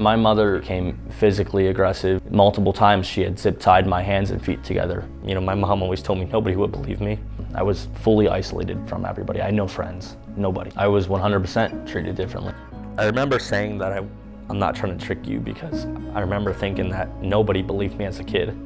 My mother became physically aggressive. Multiple times she had zip tied my hands and feet together. You know, my mom always told me nobody would believe me. I was fully isolated from everybody. I had no friends, nobody. I was 100% treated differently. I remember saying that I, I'm not trying to trick you because I remember thinking that nobody believed me as a kid.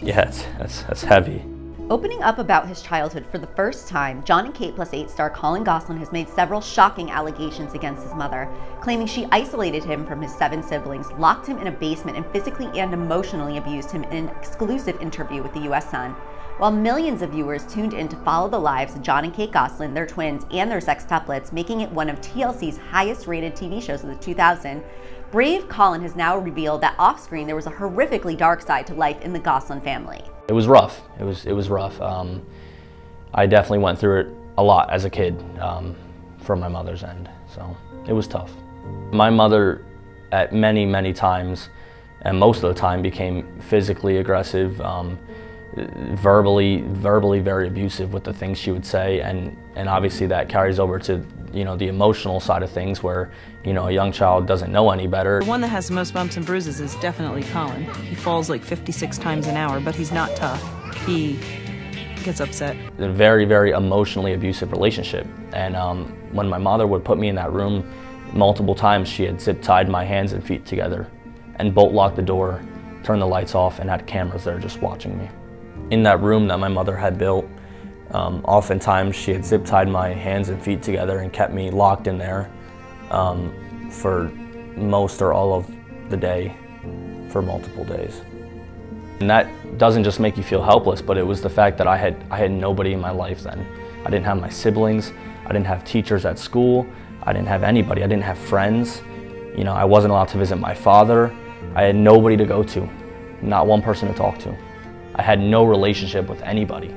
Yeah, that's, that's heavy. Opening up about his childhood for the first time, Jon and Kate plus 8 star Collin Gosselin has made several shocking allegations against his mother, claiming she isolated him from his seven siblings, locked him in a basement, and physically and emotionally abused him in an exclusive interview with the US Sun. While millions of viewers tuned in to follow the lives of Jon and Kate Gosselin, their twins, and their sextuplets, making it one of TLC's highest rated TV shows of the 2000s, Brave Collin has now revealed that off screen there was a horrifically dark side to life in the Gosselin family. It was rough. It was it was rough. Um, I definitely went through it a lot as a kid um, from my mother's end, so it was tough. My mother, at many many times, and most of the time, became physically aggressive. Um, verbally verbally very abusive with the things she would say. And and obviously that carries over to you know the emotional side of things where you know a young child doesn't know any better. The one that has the most bumps and bruises is definitely Collin. He falls like 56 times an hour but he's not tough. He gets upset. A very very emotionally abusive relationship. And um, when my mother would put me in that room multiple times she had zip tied my hands and feet together and bolt locked the door turned the lights off and had cameras there just watching me in that room that my mother had built, um, oftentimes she had zip tied my hands and feet together and kept me locked in there um, for most or all of the day for multiple days. And that doesn't just make you feel helpless, but it was the fact that I had, I had nobody in my life then. I didn't have my siblings, I didn't have teachers at school, I didn't have anybody, I didn't have friends. You know, I wasn't allowed to visit my father. I had nobody to go to, not one person to talk to. I had no relationship with anybody.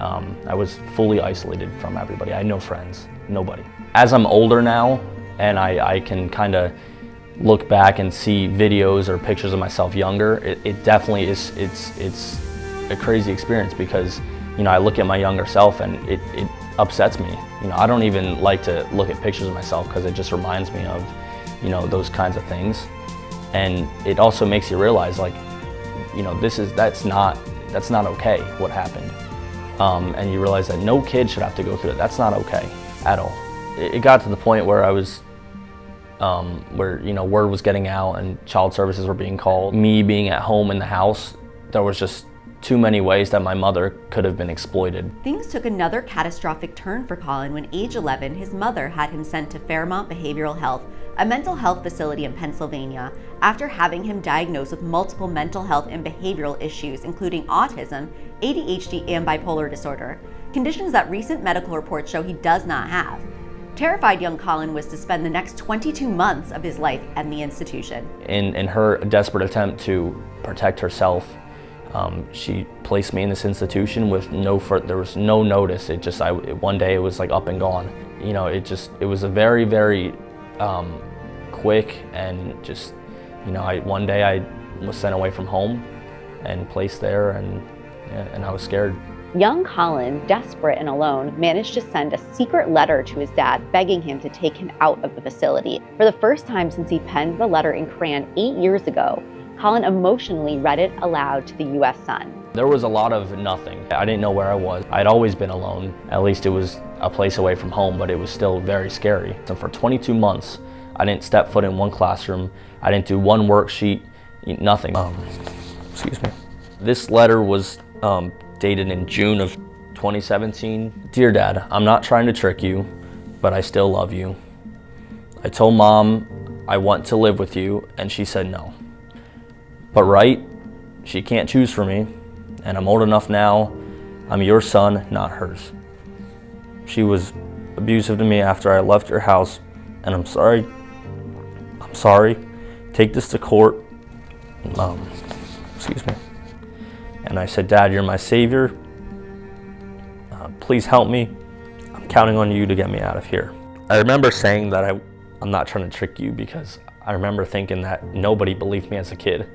Um, I was fully isolated from everybody. I had no friends, nobody. As I'm older now, and I, I can kind of look back and see videos or pictures of myself younger, it, it, definitely is, it's, it's a crazy experience because, you know, I look at my younger self and it, it upsets me. You know, I don't even like to look at pictures of myself because it just reminds me of, you know, those kinds of things. And it also makes you realize like, you know, this is, that's not, that's not okay, what happened. Um, and you realize that no kid should have to go through it. That's not okay at all. It, it got to the point where I was, um, where, you know, word was getting out and child services were being called. Me being at home in the house, there was just too many ways that my mother could have been exploited. Things took another catastrophic turn for Collin when age 11, his mother had him sent to Fairmont Behavioral Health, a mental health facility in Pennsylvania, after having him diagnosed with multiple mental health and behavioral issues, including autism, ADHD, and bipolar disorder, conditions that recent medical reports show he does not have. Terrified young Collin was to spend the next 22 months of his life at the institution. In, in her desperate attempt to protect herself um, she placed me in this institution with no, there was no notice. It just, I, one day it was like up and gone. You know, it just, it was a very, very um, quick and just, you know, I, one day I was sent away from home and placed there and, and I was scared. Young Collin, desperate and alone, managed to send a secret letter to his dad begging him to take him out of the facility. For the first time since he penned the letter in crayon eight years ago, Collin emotionally read it aloud to the US Sun. There was a lot of nothing. I didn't know where I was. I'd always been alone. At least it was a place away from home, but it was still very scary. So for 22 months, I didn't step foot in one classroom. I didn't do one worksheet, nothing. Um, excuse me. This letter was um, dated in June of 2017. Dear Dad, I'm not trying to trick you, but I still love you. I told Mom I want to live with you, and she said no. But right, she can't choose for me, and I'm old enough now. I'm your son, not hers. She was abusive to me after I left your house, and I'm sorry. I'm sorry. Take this to court. Um, excuse me. And I said, Dad, you're my savior. Uh, please help me. I'm counting on you to get me out of here. I remember saying that I, I'm not trying to trick you because I remember thinking that nobody believed me as a kid.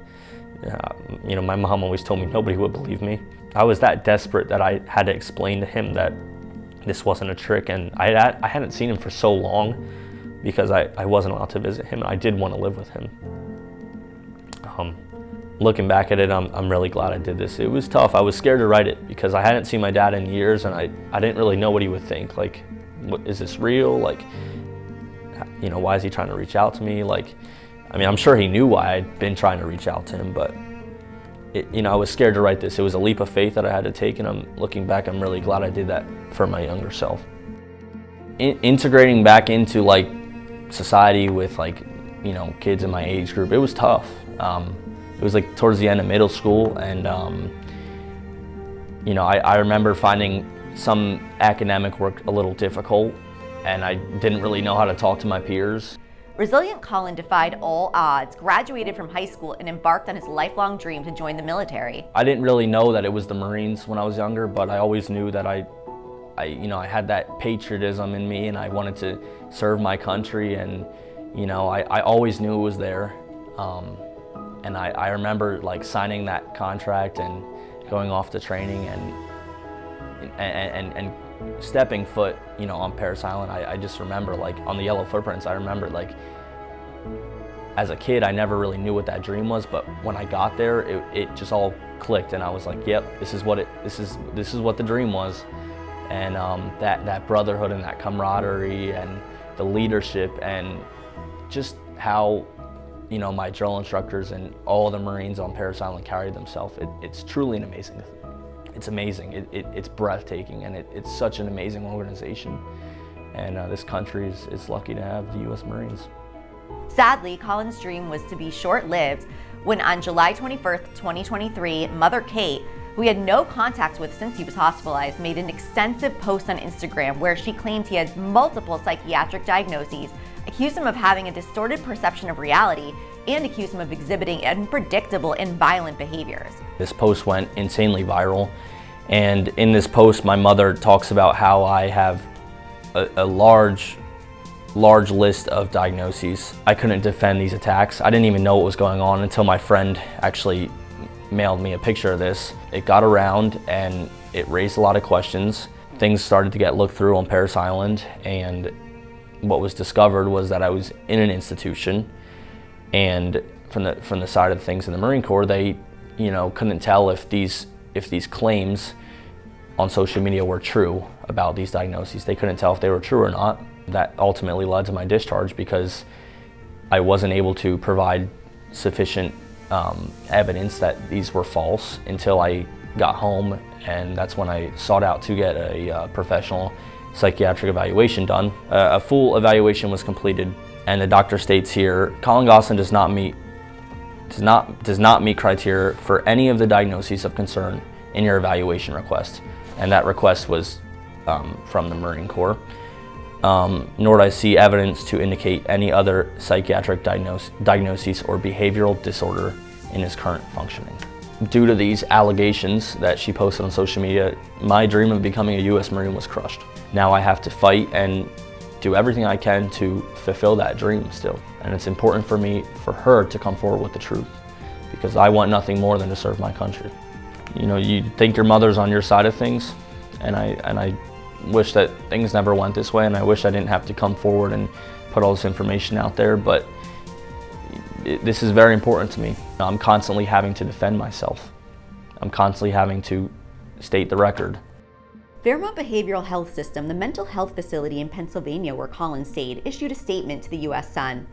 Uh, you know, my mom always told me nobody would believe me. I was that desperate that I had to explain to him that this wasn't a trick, and I, I hadn't seen him for so long because I, I wasn't allowed to visit him and I did want to live with him. Um, looking back at it, I'm, I'm really glad I did this. It was tough. I was scared to write it because I hadn't seen my dad in years and I, I didn't really know what he would think. Like, what, is this real? Like, you know, why is he trying to reach out to me? Like, I mean, I'm sure he knew why I'd been trying to reach out to him, but it, you know, I was scared to write this. It was a leap of faith that I had to take, and I'm looking back, I'm really glad I did that for my younger self. In, integrating back into like society with like, you know, kids in my age group, it was tough. Um, it was like towards the end of middle school, and um, you know, I, I remember finding some academic work a little difficult, and I didn't really know how to talk to my peers. Resilient Collin defied all odds, graduated from high school, and embarked on his lifelong dream to join the military. I didn't really know that it was the Marines when I was younger, but I always knew that I, I, you know, I had that patriotism in me, and I wanted to serve my country, and you know, I, I always knew it was there. Um, and I, I remember like signing that contract and going off to training and and, and, and stepping foot, you know, on Parris Island, I, I just remember like on the yellow footprints, I remember like as a kid, I never really knew what that dream was, but when I got there, it, it just all clicked, and I was like, "Yep, this is what it. This is this is what the dream was," and um, that that brotherhood and that camaraderie and the leadership and just how you know my drill instructors and all the Marines on Parris Island carried themselves. It, it's truly an amazing. It's amazing. It, it, it's breathtaking, and it's such an amazing organization. And uh, this country is, is lucky to have the U.S. Marines. Sadly, Collin's dream was to be short lived when on July 21st, 2023, Mother Kate, who he had no contact with since he was hospitalized, made an extensive post on Instagram where she claimed he had multiple psychiatric diagnoses, accused him of having a distorted perception of reality, and accused him of exhibiting unpredictable and violent behaviors. This post went insanely viral, and in this post, my mother talks about how I have a, a large large list of diagnoses. I couldn't defend these attacks. I didn't even know what was going on until my friend actually mailed me a picture of this. It got around and it raised a lot of questions. Things started to get looked through on Parris Island and what was discovered was that I was in an institution and from the from the side of things in the Marine Corps they you know couldn't tell if these if these claims on social media were true about these diagnoses. They couldn't tell if they were true or not that ultimately led to my discharge because I wasn't able to provide sufficient um, evidence that these were false until I got home and that's when I sought out to get a uh, professional psychiatric evaluation done. Uh, a full evaluation was completed and the doctor states here, Collin Gosselin does not meet does not, does not meet criteria for any of the diagnoses of concern in your evaluation request. And that request was um, from the Marine Corps um, nor do I see evidence to indicate any other psychiatric diagnos diagnosis or behavioral disorder in his current functioning. Due to these allegations that she posted on social media, my dream of becoming a U.S. Marine was crushed. Now I have to fight and do everything I can to fulfill that dream still. And it's important for me, for her to come forward with the truth because I want nothing more than to serve my country. You know, you think your mother's on your side of things, and I, and I wish that things never went this way and I wish I didn't have to come forward and put all this information out there, but it, this is very important to me. I'm constantly having to defend myself. I'm constantly having to state the record. Fairmont Behavioral Health System, the mental health facility in Pennsylvania where Collin stayed, issued a statement to the U.S. Sun.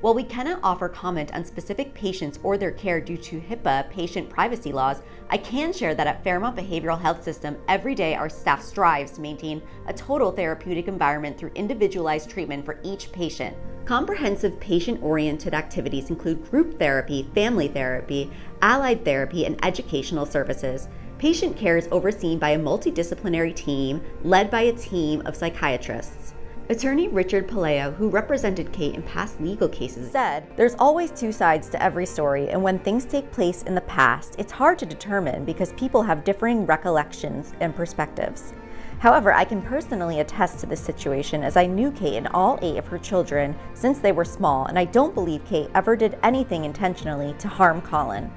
While we cannot offer comment on specific patients or their care due to HIPAA patient privacy laws, I can share that at Fairmont Behavioral Health System, every day our staff strives to maintain a total therapeutic environment through individualized treatment for each patient. Comprehensive patient oriented activities include group therapy, family therapy, allied therapy, and educational services. Patient care is overseen by a multidisciplinary team led by a team of psychiatrists. Attorney Richard Puleo, who represented Kate in past legal cases, said, There's always two sides to every story, and when things take place in the past, it's hard to determine because people have differing recollections and perspectives. However, I can personally attest to this situation as I knew Kate and all eight of her children since they were small, and I don't believe Kate ever did anything intentionally to harm Collin.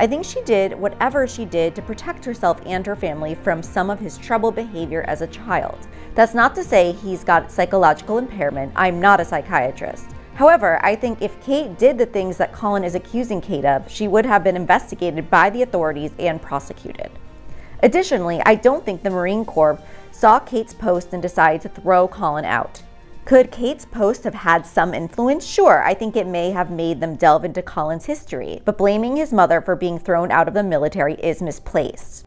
I think she did whatever she did to protect herself and her family from some of his troubled behavior as a child. That's not to say he's got psychological impairment. I'm not a psychiatrist. However, I think if Kate did the things that Collin is accusing Kate of, she would have been investigated by the authorities and prosecuted. Additionally, I don't think the Marine Corps saw Kate's post and decided to throw Collin out. Could Kate's post have had some influence? Sure, I think it may have made them delve into Collin's history, but blaming his mother for being thrown out of the military is misplaced.